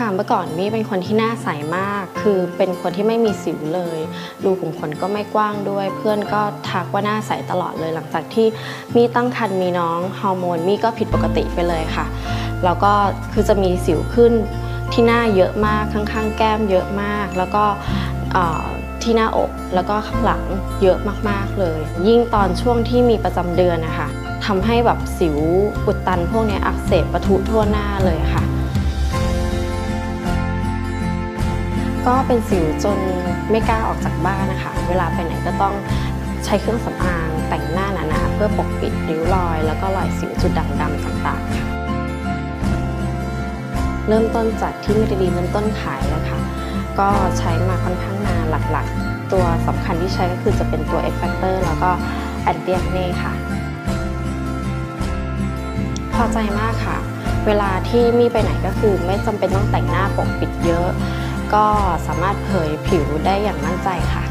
ค่ะเมื่อก่อนมี่เป็นคนที่หน้าใสมาก คือเป็นคนที่ไม่มีสิวเลยรูขุมขนก็ไม่กว้างด้วย เพื่อนก็ทักว่าหน้าใสตลอดเลยหลังจากที่มี่ตั้งครรภ์มีน้องฮอร์โมนมี่ก็ผิดปกติไปเลยค่ะแล้วก็คือจะมีสิวขึ้นที่หน้าเยอะมากข้างๆ แก้มเยอะมาก แล้วก็ที่หน้าอกแล้วก็ข้างหลังเยอะมากๆเลย ยิ่งตอนช่วงที่มีประจำเดือนนะคะทำให้แบบสิวอุดตันพวกนี้อักเสบประทุทั่วหน้าเลยค่ะ ก็เป็นสิวจนไม่กล้าออกจากบ้านนะคะ เวลาไปไหนก็ต้องใช้เครื่องสำอางแต่งหน้าหนาๆเพื่อปกปิดริ้วรอย แล้วก็รอยสิวจุดด่างดำต่างๆค่ะเริ่มต้นจากที่มิตรีเริ่มต้นขายเลยค่ะ ก็ใช้มาค่อนข้างนานหลักๆ ตัวสำคัญที่ใช้ก็คือจะเป็นตัว X Factor แล้วก็ Anti Acne ค่ะ พอใจมากค่ะ เวลาที่มีไปไหนก็คือไม่จำเป็นต้องแต่งหน้าปกปิดเยอะ ก็สามารถเผยผิวได้อย่างมั่นใจค่ะ